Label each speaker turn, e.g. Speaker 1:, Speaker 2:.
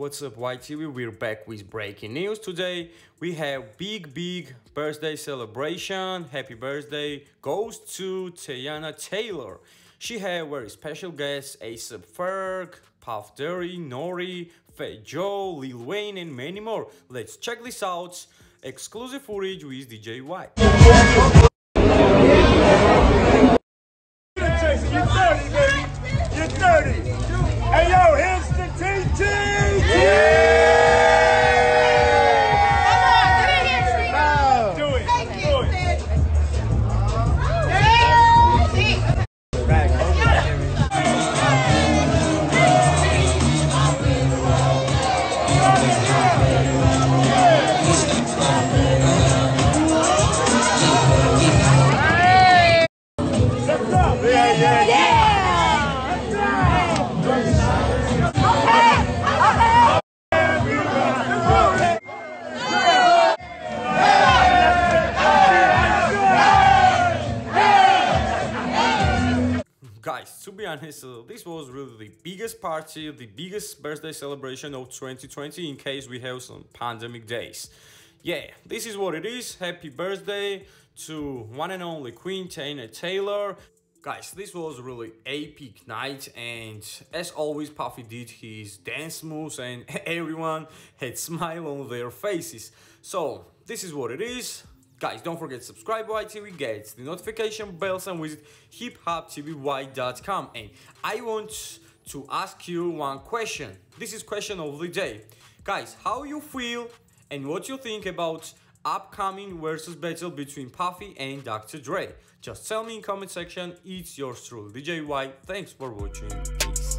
Speaker 1: What's up YTV? We're back with breaking news today. We have big big birthday celebration. Happy birthday goes to Teyana Taylor. She had very special guests ASAP Ferg, Puff Daddy, Nore, Fat Joe, Lil Wayne and many more. Let's check this out. Exclusive footage with DJ White. Guys, to be honest, uh, this was really the biggest party, the biggest birthday celebration of 2020 in case we have some pandemic days. Yeah, this is what it is. Happy birthday to one and only Queen Teyana Taylor. Guys, this was really a really epic night and as always Puffy did his dance moves and everyone had smile on their faces. So, this is what it is. Guys, don't forget to subscribe to YTV, get the notification bells and visit hiphoptvy.com. And I want to ask you one question. This is question of the day. Guys, how you feel and what you think about upcoming versus battle between Puffy and Dr. Dre? Just tell me in comment section. It's yours truly, DJ White. Thanks for watching. Peace.